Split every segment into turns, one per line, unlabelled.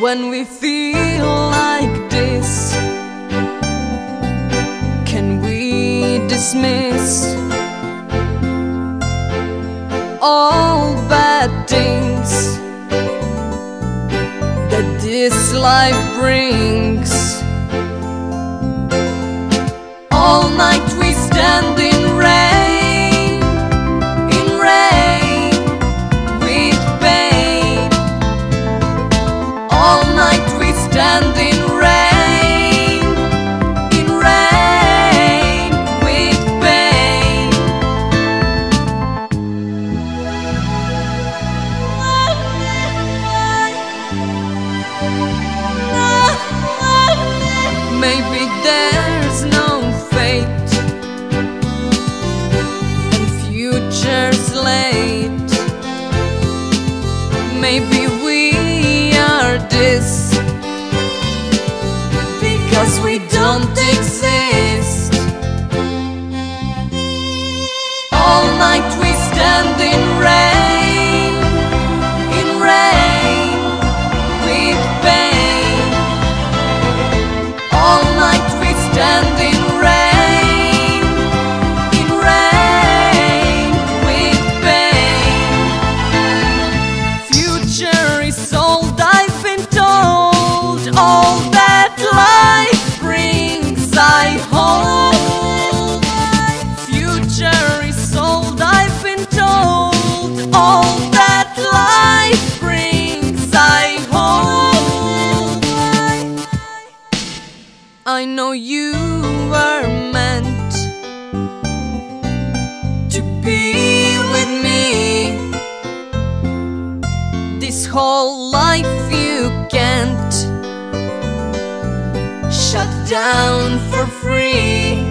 When we feel like this, can we dismiss all bad things that this life brings? All night rain, in rain, with pain. Maybe there's no fate and future's late. Maybe I know you were meant to be with me. This whole life you can't shut down for free.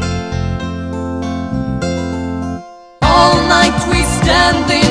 All night we stand